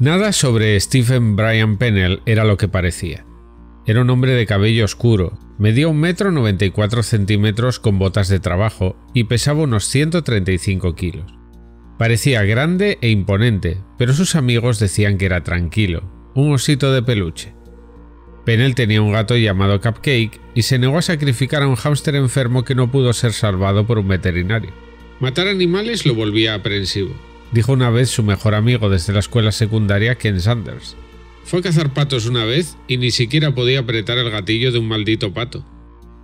Nada sobre Stephen Brian Pennell era lo que parecía. Era un hombre de cabello oscuro, medía un metro 94 centímetros con botas de trabajo y pesaba unos 135 kilos. Parecía grande e imponente, pero sus amigos decían que era tranquilo, un osito de peluche. Pennell tenía un gato llamado Cupcake y se negó a sacrificar a un hámster enfermo que no pudo ser salvado por un veterinario. Matar animales lo volvía aprensivo, dijo una vez su mejor amigo desde la escuela secundaria Ken Sanders. Fue a cazar patos una vez y ni siquiera podía apretar el gatillo de un maldito pato.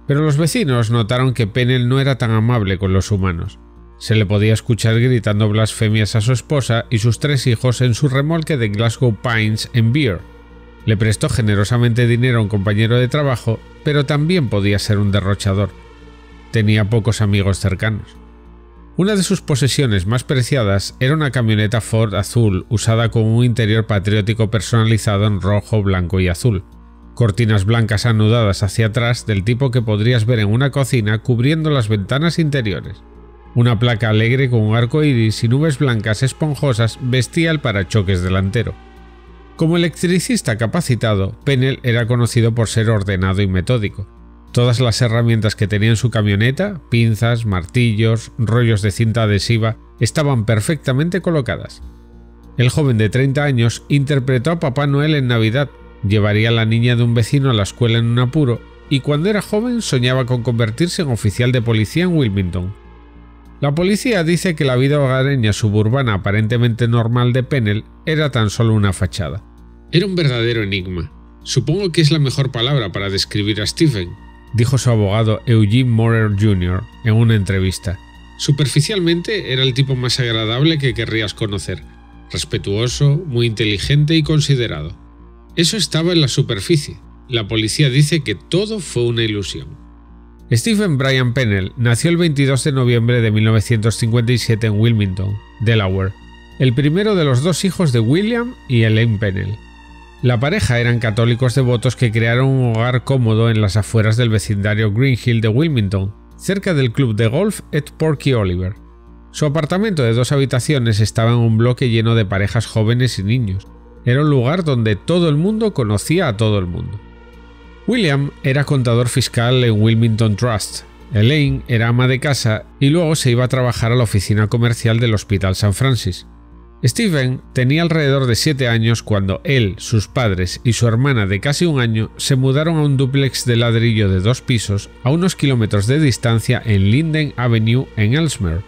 Pero los vecinos notaron que Pennell no era tan amable con los humanos. Se le podía escuchar gritando blasfemias a su esposa y sus tres hijos en su remolque de Glasgow Pines en Beer. Le prestó generosamente dinero a un compañero de trabajo, pero también podía ser un derrochador. Tenía pocos amigos cercanos. Una de sus posesiones más preciadas era una camioneta Ford azul usada con un interior patriótico personalizado en rojo, blanco y azul. Cortinas blancas anudadas hacia atrás del tipo que podrías ver en una cocina cubriendo las ventanas interiores. Una placa alegre con un arco iris y nubes blancas esponjosas vestía el parachoques delantero. Como electricista capacitado, Pennell era conocido por ser ordenado y metódico. Todas las herramientas que tenía en su camioneta, pinzas, martillos, rollos de cinta adhesiva, estaban perfectamente colocadas. El joven de 30 años interpretó a Papá Noel en Navidad, llevaría a la niña de un vecino a la escuela en un apuro y cuando era joven soñaba con convertirse en oficial de policía en Wilmington. La policía dice que la vida hogareña suburbana aparentemente normal de Pennell era tan solo una fachada. Era un verdadero enigma. Supongo que es la mejor palabra para describir a Stephen, dijo su abogado Eugene Morer Jr. en una entrevista. Superficialmente era el tipo más agradable que querrías conocer, respetuoso, muy inteligente y considerado. Eso estaba en la superficie. La policía dice que todo fue una ilusión. Stephen Brian Pennell nació el 22 de noviembre de 1957 en Wilmington, Delaware, el primero de los dos hijos de William y Elaine Pennell. La pareja eran católicos devotos que crearon un hogar cómodo en las afueras del vecindario Green Hill de Wilmington, cerca del club de golf Ed Porky Oliver. Su apartamento de dos habitaciones estaba en un bloque lleno de parejas jóvenes y niños. Era un lugar donde todo el mundo conocía a todo el mundo. William era contador fiscal en Wilmington Trust. Elaine era ama de casa y luego se iba a trabajar a la oficina comercial del Hospital San Francis. Stephen tenía alrededor de 7 años cuando él, sus padres y su hermana de casi un año se mudaron a un dúplex de ladrillo de dos pisos a unos kilómetros de distancia en Linden Avenue en Ellesmere.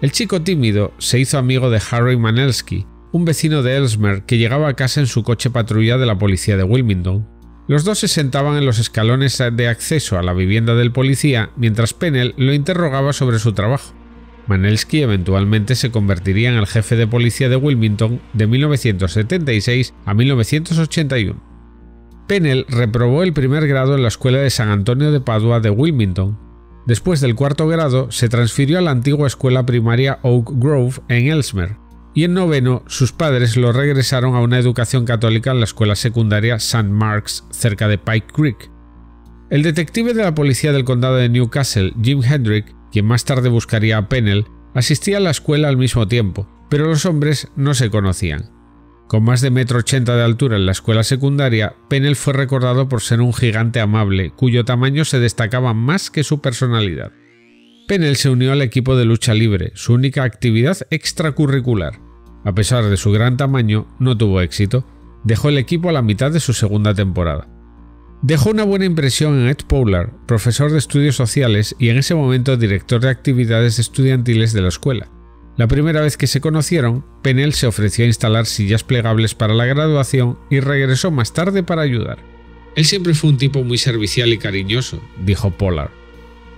El chico tímido se hizo amigo de Harry Manelsky, un vecino de Ellesmere que llegaba a casa en su coche patrulla de la policía de Wilmington. Los dos se sentaban en los escalones de acceso a la vivienda del policía mientras Pennell lo interrogaba sobre su trabajo. Manelsky eventualmente se convertiría en el jefe de policía de Wilmington de 1976 a 1981. Pennell reprobó el primer grado en la Escuela de San Antonio de Padua de Wilmington. Después del cuarto grado se transfirió a la antigua escuela primaria Oak Grove en Ellesmere, y en noveno sus padres lo regresaron a una educación católica en la escuela secundaria St. Mark's cerca de Pike Creek. El detective de la policía del condado de Newcastle, Jim Hendrick, quien más tarde buscaría a Pennell, asistía a la escuela al mismo tiempo, pero los hombres no se conocían. Con más de metro ochenta de altura en la escuela secundaria, Pennell fue recordado por ser un gigante amable, cuyo tamaño se destacaba más que su personalidad. Pennell se unió al equipo de lucha libre, su única actividad extracurricular. A pesar de su gran tamaño, no tuvo éxito. Dejó el equipo a la mitad de su segunda temporada. Dejó una buena impresión en Ed Pollard, profesor de estudios sociales y en ese momento director de actividades estudiantiles de la escuela. La primera vez que se conocieron, Pennell se ofreció a instalar sillas plegables para la graduación y regresó más tarde para ayudar. Él siempre fue un tipo muy servicial y cariñoso, dijo Pollard.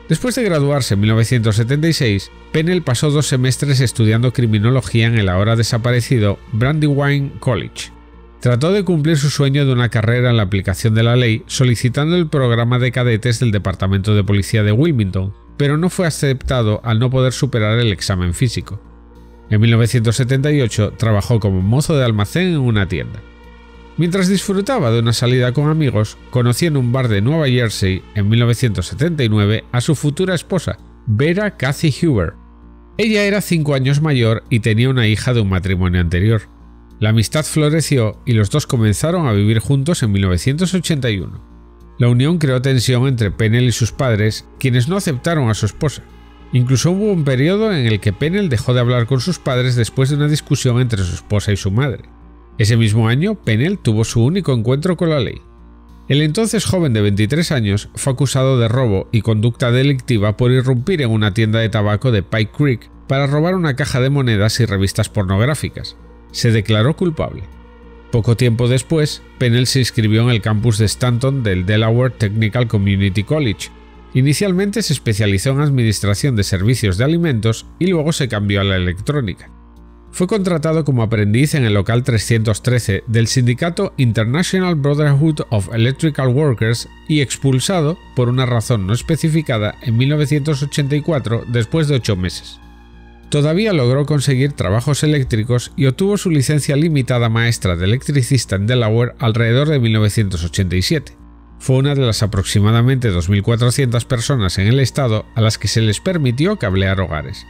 Después de graduarse en 1976, Pennell pasó dos semestres estudiando criminología en el ahora desaparecido Brandywine College. Trató de cumplir su sueño de una carrera en la aplicación de la ley solicitando el programa de cadetes del Departamento de Policía de Wilmington, pero no fue aceptado al no poder superar el examen físico. En 1978 trabajó como mozo de almacén en una tienda. Mientras disfrutaba de una salida con amigos, conoció en un bar de Nueva Jersey en 1979 a su futura esposa, Vera Cathy Huber. Ella era cinco años mayor y tenía una hija de un matrimonio anterior. La amistad floreció y los dos comenzaron a vivir juntos en 1981. La unión creó tensión entre Pennell y sus padres, quienes no aceptaron a su esposa. Incluso hubo un periodo en el que Pennell dejó de hablar con sus padres después de una discusión entre su esposa y su madre. Ese mismo año, Pennell tuvo su único encuentro con la ley. El entonces joven de 23 años fue acusado de robo y conducta delictiva por irrumpir en una tienda de tabaco de Pike Creek para robar una caja de monedas y revistas pornográficas se declaró culpable. Poco tiempo después, Pennell se inscribió en el campus de Stanton del Delaware Technical Community College. Inicialmente se especializó en administración de servicios de alimentos y luego se cambió a la electrónica. Fue contratado como aprendiz en el local 313 del sindicato International Brotherhood of Electrical Workers y expulsado por una razón no especificada en 1984 después de ocho meses. Todavía logró conseguir trabajos eléctricos y obtuvo su licencia limitada maestra de electricista en Delaware alrededor de 1987. Fue una de las aproximadamente 2.400 personas en el estado a las que se les permitió cablear hogares.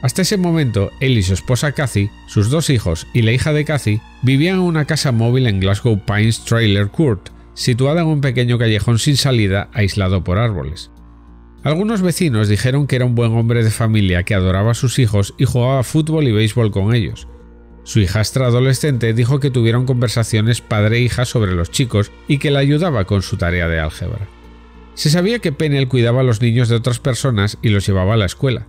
Hasta ese momento, él y su esposa Kathy, sus dos hijos y la hija de Kathy vivían en una casa móvil en Glasgow Pines Trailer Court, situada en un pequeño callejón sin salida aislado por árboles. Algunos vecinos dijeron que era un buen hombre de familia que adoraba a sus hijos y jugaba fútbol y béisbol con ellos. Su hijastra adolescente dijo que tuvieron conversaciones padre-hija e sobre los chicos y que la ayudaba con su tarea de álgebra. Se sabía que Pennell cuidaba a los niños de otras personas y los llevaba a la escuela.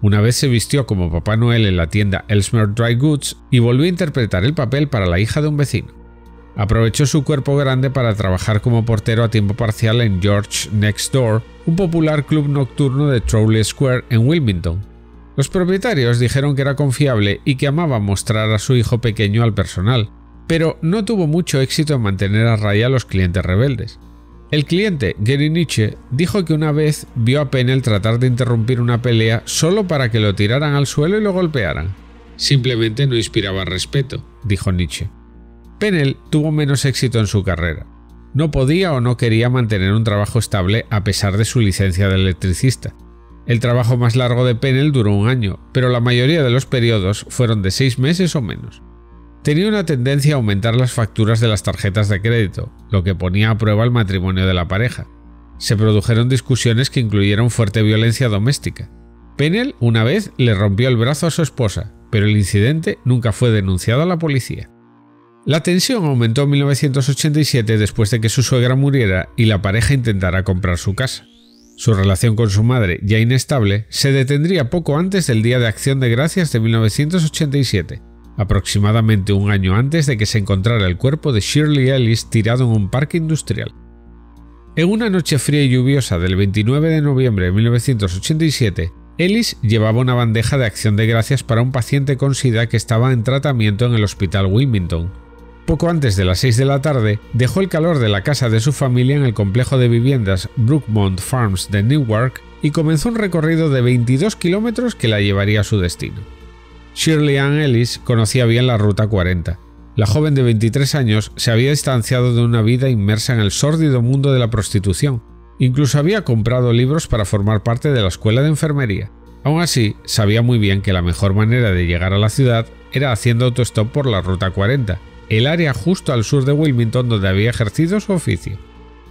Una vez se vistió como Papá Noel en la tienda Elsmer Dry Goods y volvió a interpretar el papel para la hija de un vecino. Aprovechó su cuerpo grande para trabajar como portero a tiempo parcial en George Next Door, un popular club nocturno de Trolley Square en Wilmington. Los propietarios dijeron que era confiable y que amaba mostrar a su hijo pequeño al personal, pero no tuvo mucho éxito en mantener a raya a los clientes rebeldes. El cliente, Gary Nietzsche, dijo que una vez vio a Pennell tratar de interrumpir una pelea solo para que lo tiraran al suelo y lo golpearan. Simplemente no inspiraba respeto, dijo Nietzsche. Pennell tuvo menos éxito en su carrera. No podía o no quería mantener un trabajo estable a pesar de su licencia de electricista. El trabajo más largo de Pennell duró un año, pero la mayoría de los periodos fueron de seis meses o menos. Tenía una tendencia a aumentar las facturas de las tarjetas de crédito, lo que ponía a prueba el matrimonio de la pareja. Se produjeron discusiones que incluyeron fuerte violencia doméstica. Pennell una vez le rompió el brazo a su esposa, pero el incidente nunca fue denunciado a la policía. La tensión aumentó en 1987 después de que su suegra muriera y la pareja intentara comprar su casa. Su relación con su madre, ya inestable, se detendría poco antes del Día de Acción de Gracias de 1987, aproximadamente un año antes de que se encontrara el cuerpo de Shirley Ellis tirado en un parque industrial. En una noche fría y lluviosa del 29 de noviembre de 1987, Ellis llevaba una bandeja de acción de gracias para un paciente con SIDA que estaba en tratamiento en el hospital Wilmington, poco antes de las 6 de la tarde, dejó el calor de la casa de su familia en el complejo de viviendas Brookmont Farms de Newark y comenzó un recorrido de 22 kilómetros que la llevaría a su destino. Shirley Ann Ellis conocía bien la Ruta 40. La joven de 23 años se había distanciado de una vida inmersa en el sórdido mundo de la prostitución. Incluso había comprado libros para formar parte de la escuela de enfermería. Aún así, sabía muy bien que la mejor manera de llegar a la ciudad era haciendo autostop por la Ruta 40, el área justo al sur de Wilmington donde había ejercido su oficio.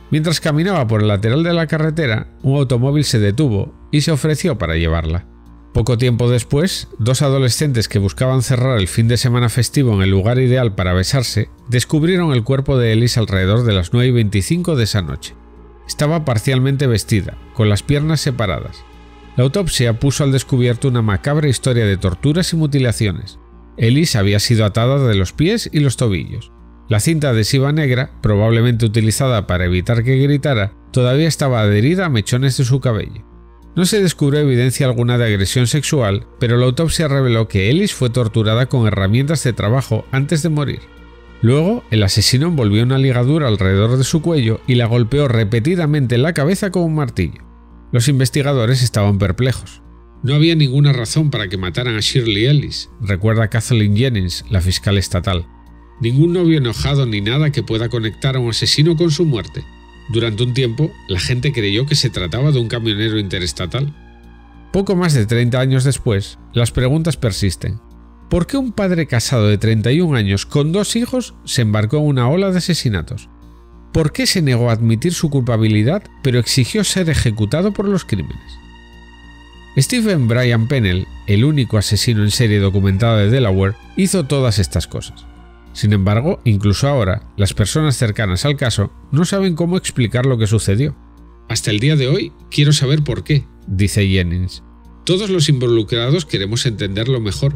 Mientras caminaba por el lateral de la carretera, un automóvil se detuvo y se ofreció para llevarla. Poco tiempo después, dos adolescentes que buscaban cerrar el fin de semana festivo en el lugar ideal para besarse, descubrieron el cuerpo de Ellis alrededor de las 9 y 25 de esa noche. Estaba parcialmente vestida, con las piernas separadas. La autopsia puso al descubierto una macabra historia de torturas y mutilaciones. Ellis había sido atada de los pies y los tobillos. La cinta adhesiva negra, probablemente utilizada para evitar que gritara, todavía estaba adherida a mechones de su cabello. No se descubrió evidencia alguna de agresión sexual, pero la autopsia reveló que Ellis fue torturada con herramientas de trabajo antes de morir. Luego, el asesino envolvió una ligadura alrededor de su cuello y la golpeó repetidamente en la cabeza con un martillo. Los investigadores estaban perplejos. No había ninguna razón para que mataran a Shirley Ellis, recuerda Kathleen Jennings, la fiscal estatal. Ningún novio enojado ni nada que pueda conectar a un asesino con su muerte. Durante un tiempo, la gente creyó que se trataba de un camionero interestatal. Poco más de 30 años después, las preguntas persisten. ¿por qué un padre casado de 31 años con dos hijos se embarcó en una ola de asesinatos? ¿Por qué se negó a admitir su culpabilidad pero exigió ser ejecutado por los crímenes? Stephen Brian Pennell, el único asesino en serie documentado de Delaware, hizo todas estas cosas. Sin embargo, incluso ahora, las personas cercanas al caso no saben cómo explicar lo que sucedió. Hasta el día de hoy quiero saber por qué, dice Jennings. Todos los involucrados queremos entenderlo mejor.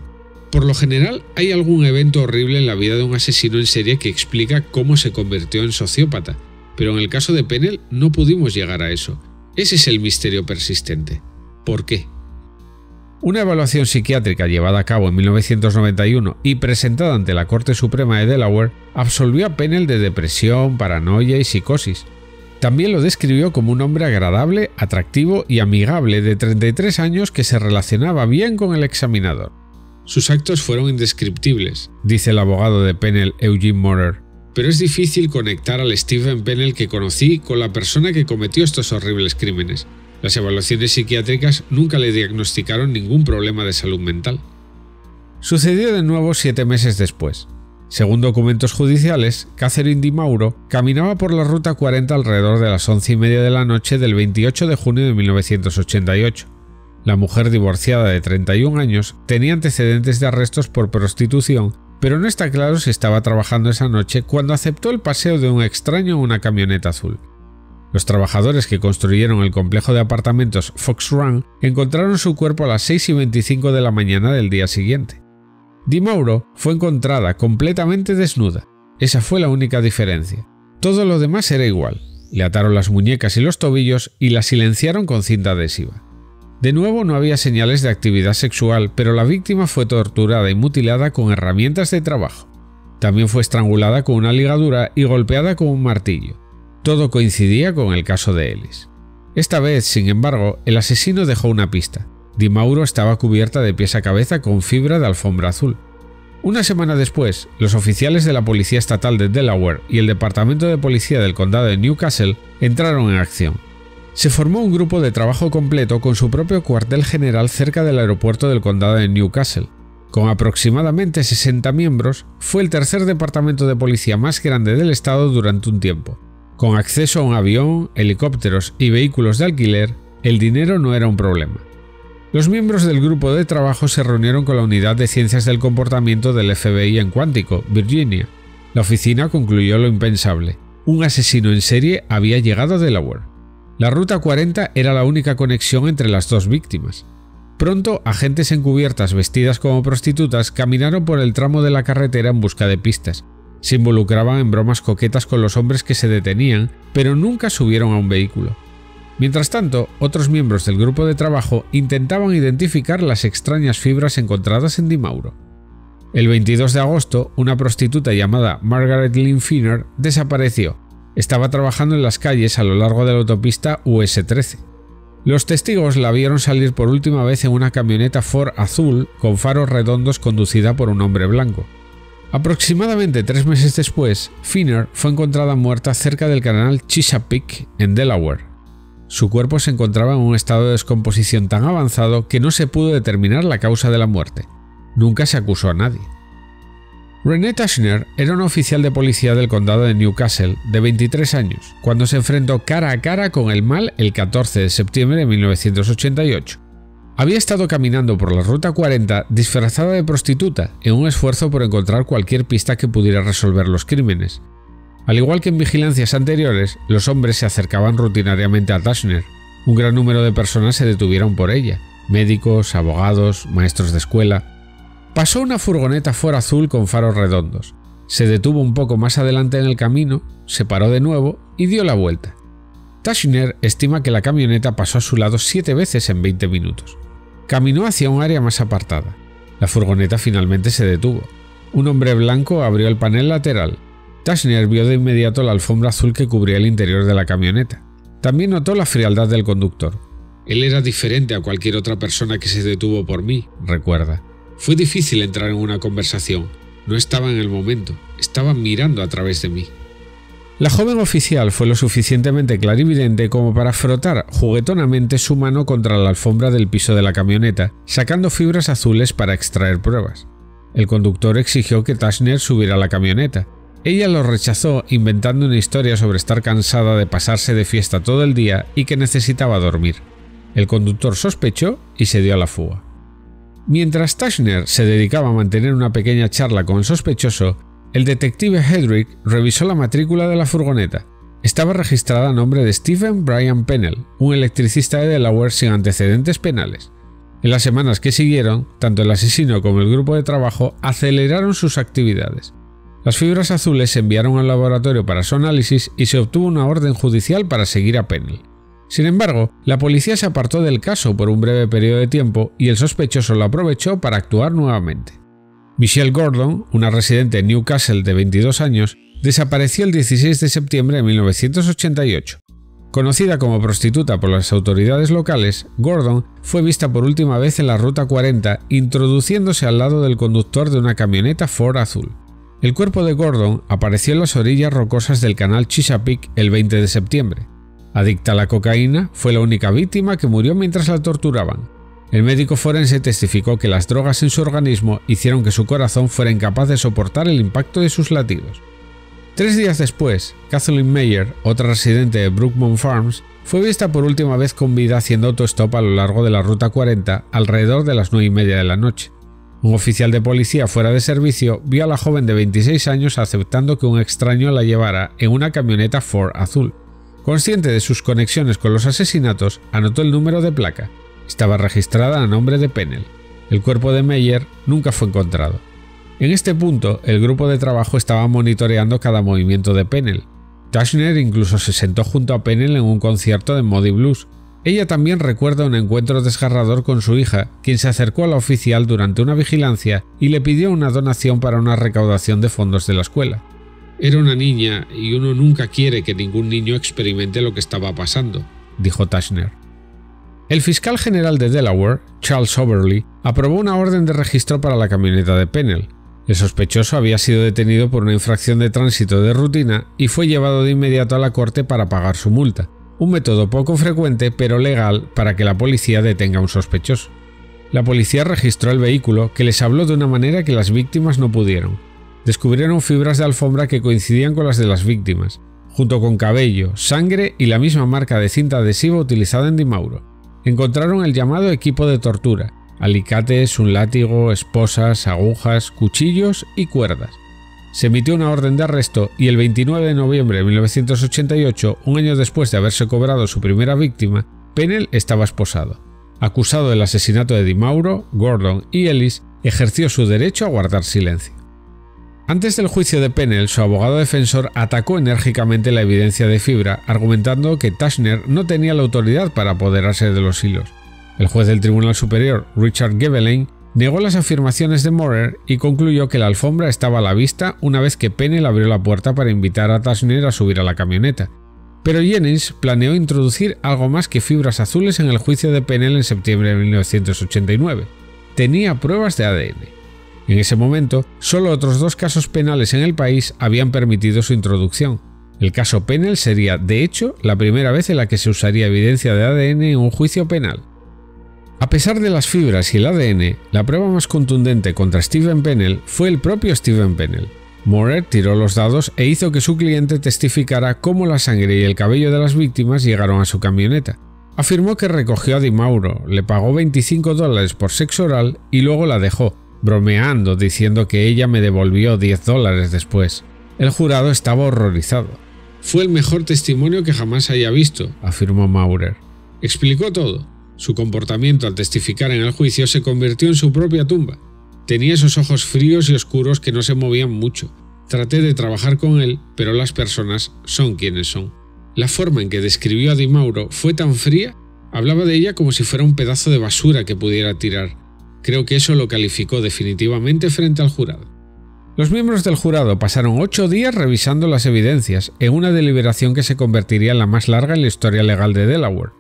Por lo general, hay algún evento horrible en la vida de un asesino en serie que explica cómo se convirtió en sociópata, pero en el caso de Pennell no pudimos llegar a eso. Ese es el misterio persistente. ¿Por qué? Una evaluación psiquiátrica llevada a cabo en 1991 y presentada ante la Corte Suprema de Delaware absolvió a Pennell de depresión, paranoia y psicosis. También lo describió como un hombre agradable, atractivo y amigable de 33 años que se relacionaba bien con el examinador. Sus actos fueron indescriptibles, dice el abogado de Pennell Eugene Morer, pero es difícil conectar al Stephen Pennell que conocí con la persona que cometió estos horribles crímenes. Las evaluaciones psiquiátricas nunca le diagnosticaron ningún problema de salud mental. Sucedió de nuevo siete meses después. Según documentos judiciales, Catherine Di Mauro caminaba por la Ruta 40 alrededor de las once y media de la noche del 28 de junio de 1988. La mujer divorciada de 31 años tenía antecedentes de arrestos por prostitución, pero no está claro si estaba trabajando esa noche cuando aceptó el paseo de un extraño en una camioneta azul. Los trabajadores que construyeron el complejo de apartamentos Fox Run encontraron su cuerpo a las 6 y 25 de la mañana del día siguiente. Di Mauro fue encontrada completamente desnuda. Esa fue la única diferencia. Todo lo demás era igual. Le ataron las muñecas y los tobillos y la silenciaron con cinta adhesiva. De nuevo no había señales de actividad sexual, pero la víctima fue torturada y mutilada con herramientas de trabajo. También fue estrangulada con una ligadura y golpeada con un martillo. Todo coincidía con el caso de Ellis. Esta vez, sin embargo, el asesino dejó una pista. Di Mauro estaba cubierta de pies a cabeza con fibra de alfombra azul. Una semana después, los oficiales de la Policía Estatal de Delaware y el Departamento de Policía del Condado de Newcastle entraron en acción. Se formó un grupo de trabajo completo con su propio cuartel general cerca del aeropuerto del Condado de Newcastle. Con aproximadamente 60 miembros, fue el tercer departamento de policía más grande del estado durante un tiempo. Con acceso a un avión, helicópteros y vehículos de alquiler, el dinero no era un problema. Los miembros del grupo de trabajo se reunieron con la Unidad de Ciencias del Comportamiento del FBI en Cuántico, Virginia. La oficina concluyó lo impensable. Un asesino en serie había llegado a Delaware. La Ruta 40 era la única conexión entre las dos víctimas. Pronto, agentes encubiertas vestidas como prostitutas caminaron por el tramo de la carretera en busca de pistas, se involucraban en bromas coquetas con los hombres que se detenían, pero nunca subieron a un vehículo. Mientras tanto, otros miembros del grupo de trabajo intentaban identificar las extrañas fibras encontradas en Dimauro. El 22 de agosto, una prostituta llamada Margaret Lynn Finner desapareció. Estaba trabajando en las calles a lo largo de la autopista US-13. Los testigos la vieron salir por última vez en una camioneta Ford azul con faros redondos conducida por un hombre blanco. Aproximadamente tres meses después, Finner fue encontrada muerta cerca del canal Chesapeake, en Delaware. Su cuerpo se encontraba en un estado de descomposición tan avanzado que no se pudo determinar la causa de la muerte. Nunca se acusó a nadie. René Tashner era un oficial de policía del condado de Newcastle de 23 años, cuando se enfrentó cara a cara con el mal el 14 de septiembre de 1988. Había estado caminando por la Ruta 40 disfrazada de prostituta en un esfuerzo por encontrar cualquier pista que pudiera resolver los crímenes. Al igual que en vigilancias anteriores, los hombres se acercaban rutinariamente a Tashner. Un gran número de personas se detuvieron por ella, médicos, abogados, maestros de escuela. Pasó una furgoneta fuera azul con faros redondos. Se detuvo un poco más adelante en el camino, se paró de nuevo y dio la vuelta. Tashner estima que la camioneta pasó a su lado siete veces en 20 minutos. Caminó hacia un área más apartada. La furgoneta finalmente se detuvo. Un hombre blanco abrió el panel lateral. Tashner vio de inmediato la alfombra azul que cubría el interior de la camioneta. También notó la frialdad del conductor. Él era diferente a cualquier otra persona que se detuvo por mí, recuerda. Fue difícil entrar en una conversación. No estaba en el momento, estaba mirando a través de mí. La joven oficial fue lo suficientemente clarividente como para frotar juguetonamente su mano contra la alfombra del piso de la camioneta, sacando fibras azules para extraer pruebas. El conductor exigió que Tashner subiera a la camioneta. Ella lo rechazó inventando una historia sobre estar cansada de pasarse de fiesta todo el día y que necesitaba dormir. El conductor sospechó y se dio a la fuga. Mientras Tashner se dedicaba a mantener una pequeña charla con el sospechoso, el detective Hedrick revisó la matrícula de la furgoneta. Estaba registrada a nombre de Stephen Brian Pennell, un electricista de Delaware sin antecedentes penales. En las semanas que siguieron, tanto el asesino como el grupo de trabajo aceleraron sus actividades. Las fibras azules se enviaron al laboratorio para su análisis y se obtuvo una orden judicial para seguir a Pennell. Sin embargo, la policía se apartó del caso por un breve periodo de tiempo y el sospechoso lo aprovechó para actuar nuevamente. Michelle Gordon, una residente de Newcastle de 22 años, desapareció el 16 de septiembre de 1988. Conocida como prostituta por las autoridades locales, Gordon fue vista por última vez en la Ruta 40 introduciéndose al lado del conductor de una camioneta Ford azul. El cuerpo de Gordon apareció en las orillas rocosas del canal Chesapeake el 20 de septiembre. Adicta a la cocaína, fue la única víctima que murió mientras la torturaban. El médico forense testificó que las drogas en su organismo hicieron que su corazón fuera incapaz de soportar el impacto de sus latidos. Tres días después, Kathleen Mayer, otra residente de Brookmont Farms, fue vista por última vez con vida haciendo autostop a lo largo de la Ruta 40 alrededor de las 9 y media de la noche. Un oficial de policía fuera de servicio vio a la joven de 26 años aceptando que un extraño la llevara en una camioneta Ford azul. Consciente de sus conexiones con los asesinatos, anotó el número de placa. Estaba registrada a nombre de Pennell. El cuerpo de Meyer nunca fue encontrado. En este punto, el grupo de trabajo estaba monitoreando cada movimiento de Pennell. Tashner incluso se sentó junto a Pennell en un concierto de Modi Blues. Ella también recuerda un encuentro desgarrador con su hija, quien se acercó a la oficial durante una vigilancia y le pidió una donación para una recaudación de fondos de la escuela. Era una niña y uno nunca quiere que ningún niño experimente lo que estaba pasando, dijo Tashner. El fiscal general de Delaware, Charles Overley, aprobó una orden de registro para la camioneta de Pennell, el sospechoso había sido detenido por una infracción de tránsito de rutina y fue llevado de inmediato a la corte para pagar su multa, un método poco frecuente pero legal para que la policía detenga a un sospechoso. La policía registró el vehículo que les habló de una manera que las víctimas no pudieron. Descubrieron fibras de alfombra que coincidían con las de las víctimas, junto con cabello, sangre y la misma marca de cinta adhesiva utilizada en Dimauro. Encontraron el llamado equipo de tortura, alicates, un látigo, esposas, agujas, cuchillos y cuerdas. Se emitió una orden de arresto y el 29 de noviembre de 1988, un año después de haberse cobrado su primera víctima, Pennell estaba esposado. Acusado del asesinato de Di Mauro, Gordon y Ellis, ejerció su derecho a guardar silencio. Antes del juicio de Pennell, su abogado defensor atacó enérgicamente la evidencia de fibra, argumentando que Tashner no tenía la autoridad para apoderarse de los hilos. El juez del Tribunal Superior, Richard Gebelein, negó las afirmaciones de Morer y concluyó que la alfombra estaba a la vista una vez que Pennell abrió la puerta para invitar a Tashner a subir a la camioneta. Pero Jennings planeó introducir algo más que fibras azules en el juicio de Pennell en septiembre de 1989. Tenía pruebas de ADN. En ese momento, solo otros dos casos penales en el país habían permitido su introducción. El caso Pennell sería, de hecho, la primera vez en la que se usaría evidencia de ADN en un juicio penal. A pesar de las fibras y el ADN, la prueba más contundente contra Steven Pennell fue el propio Steven Pennell. Morer tiró los dados e hizo que su cliente testificara cómo la sangre y el cabello de las víctimas llegaron a su camioneta. Afirmó que recogió a Di Mauro, le pagó 25 dólares por sexo oral y luego la dejó, bromeando diciendo que ella me devolvió 10 dólares después. El jurado estaba horrorizado. Fue el mejor testimonio que jamás haya visto, afirmó Maurer. Explicó todo, su comportamiento al testificar en el juicio se convirtió en su propia tumba. Tenía esos ojos fríos y oscuros que no se movían mucho. Traté de trabajar con él, pero las personas son quienes son. La forma en que describió a Di Mauro fue tan fría, hablaba de ella como si fuera un pedazo de basura que pudiera tirar. Creo que eso lo calificó definitivamente frente al jurado. Los miembros del jurado pasaron ocho días revisando las evidencias en una deliberación que se convertiría en la más larga en la historia legal de Delaware.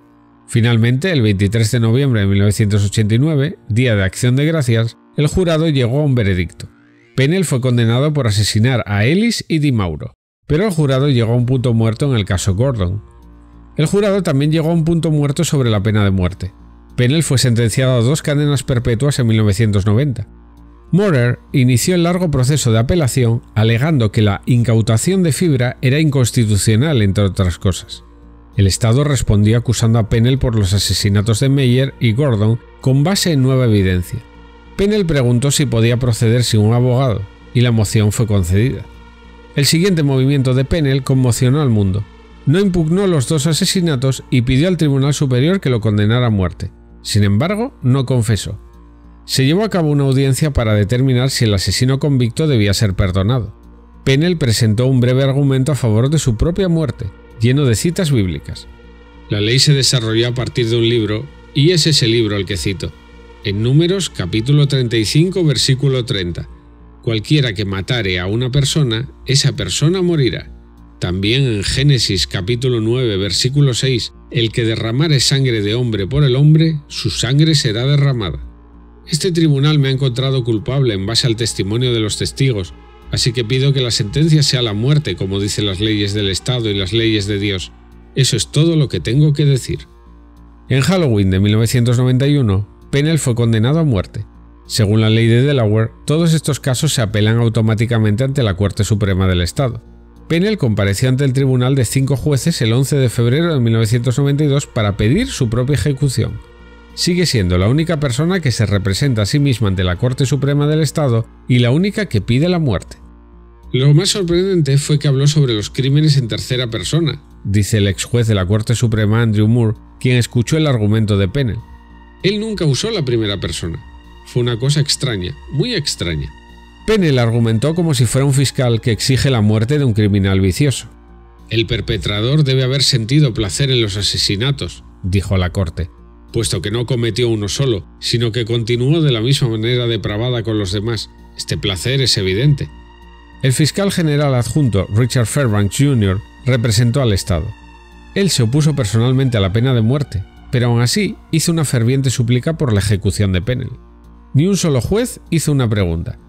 Finalmente, el 23 de noviembre de 1989, Día de Acción de Gracias, el jurado llegó a un veredicto. Pennell fue condenado por asesinar a Ellis y Di Mauro, pero el jurado llegó a un punto muerto en el caso Gordon. El jurado también llegó a un punto muerto sobre la pena de muerte. Pennell fue sentenciado a dos cadenas perpetuas en 1990. Morer inició el largo proceso de apelación alegando que la incautación de fibra era inconstitucional, entre otras cosas. El Estado respondió acusando a Pennell por los asesinatos de Meyer y Gordon con base en nueva evidencia. Pennell preguntó si podía proceder sin un abogado, y la moción fue concedida. El siguiente movimiento de Pennell conmocionó al mundo. No impugnó los dos asesinatos y pidió al Tribunal Superior que lo condenara a muerte. Sin embargo, no confesó. Se llevó a cabo una audiencia para determinar si el asesino convicto debía ser perdonado. Pennell presentó un breve argumento a favor de su propia muerte, lleno de citas bíblicas. La ley se desarrolló a partir de un libro, y es ese libro el que cito. En Números capítulo 35 versículo 30. Cualquiera que matare a una persona, esa persona morirá. También en Génesis capítulo 9 versículo 6, el que derramare sangre de hombre por el hombre, su sangre será derramada. Este tribunal me ha encontrado culpable en base al testimonio de los testigos, así que pido que la sentencia sea la muerte, como dicen las leyes del Estado y las leyes de Dios. Eso es todo lo que tengo que decir. En Halloween de 1991, Pennell fue condenado a muerte. Según la ley de Delaware, todos estos casos se apelan automáticamente ante la Corte Suprema del Estado. Pennell compareció ante el tribunal de cinco jueces el 11 de febrero de 1992 para pedir su propia ejecución. Sigue siendo la única persona que se representa a sí misma ante la Corte Suprema del Estado y la única que pide la muerte. Lo más sorprendente fue que habló sobre los crímenes en tercera persona, dice el ex juez de la Corte Suprema Andrew Moore, quien escuchó el argumento de Pennell. Él nunca usó la primera persona. Fue una cosa extraña, muy extraña. Pennell argumentó como si fuera un fiscal que exige la muerte de un criminal vicioso. El perpetrador debe haber sentido placer en los asesinatos, dijo la corte, puesto que no cometió uno solo, sino que continuó de la misma manera depravada con los demás. Este placer es evidente. El fiscal general adjunto Richard Fairbanks Jr. representó al Estado. Él se opuso personalmente a la pena de muerte, pero aún así hizo una ferviente súplica por la ejecución de Pennell. Ni un solo juez hizo una pregunta.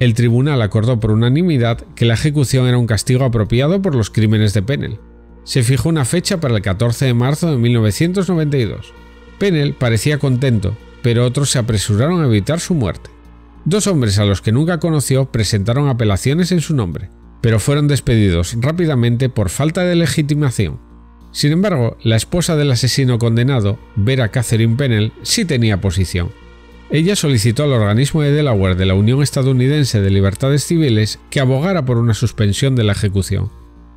El tribunal acordó por unanimidad que la ejecución era un castigo apropiado por los crímenes de Pennell. Se fijó una fecha para el 14 de marzo de 1992. Pennell parecía contento, pero otros se apresuraron a evitar su muerte. Dos hombres a los que nunca conoció presentaron apelaciones en su nombre, pero fueron despedidos rápidamente por falta de legitimación. Sin embargo, la esposa del asesino condenado, Vera Catherine Pennell, sí tenía posición. Ella solicitó al organismo de Delaware de la Unión Estadounidense de Libertades Civiles que abogara por una suspensión de la ejecución.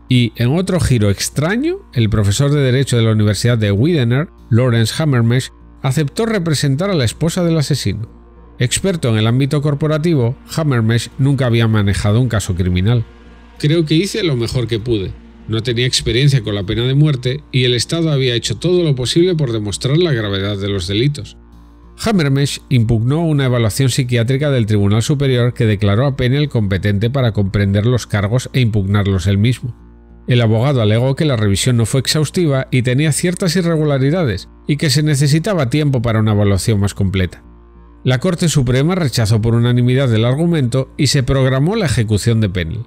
Y, en otro giro extraño, el profesor de Derecho de la Universidad de Widener, Lawrence Hammermesh, aceptó representar a la esposa del asesino. Experto en el ámbito corporativo, Hammermesh nunca había manejado un caso criminal. Creo que hice lo mejor que pude. No tenía experiencia con la pena de muerte y el Estado había hecho todo lo posible por demostrar la gravedad de los delitos. Hammermesh impugnó una evaluación psiquiátrica del Tribunal Superior que declaró a Pennell competente para comprender los cargos e impugnarlos él mismo. El abogado alegó que la revisión no fue exhaustiva y tenía ciertas irregularidades, y que se necesitaba tiempo para una evaluación más completa. La Corte Suprema rechazó por unanimidad el argumento y se programó la ejecución de Pennell.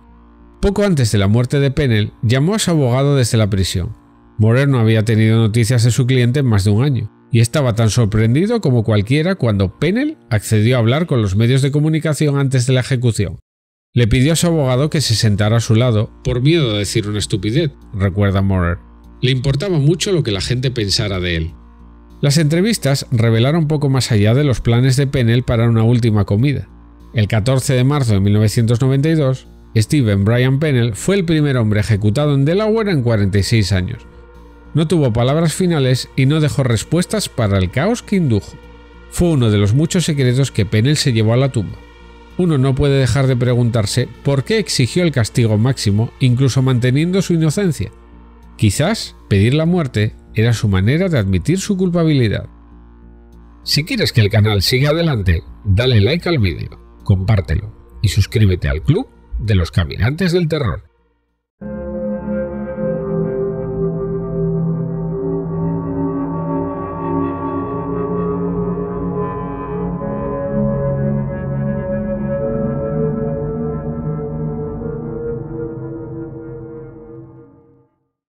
Poco antes de la muerte de Pennell, llamó a su abogado desde la prisión. Morer no había tenido noticias de su cliente en más de un año y estaba tan sorprendido como cualquiera cuando Pennell accedió a hablar con los medios de comunicación antes de la ejecución. Le pidió a su abogado que se sentara a su lado por miedo de decir una estupidez, recuerda Morer. Le importaba mucho lo que la gente pensara de él. Las entrevistas revelaron poco más allá de los planes de Pennell para una última comida. El 14 de marzo de 1992, Stephen Bryan Pennell fue el primer hombre ejecutado en Delaware en 46 años no tuvo palabras finales y no dejó respuestas para el caos que indujo. Fue uno de los muchos secretos que Pennell se llevó a la tumba. Uno no puede dejar de preguntarse por qué exigió el castigo máximo incluso manteniendo su inocencia. Quizás pedir la muerte era su manera de admitir su culpabilidad. Si quieres que el canal siga adelante, dale like al vídeo, compártelo y suscríbete al club de los caminantes del terror.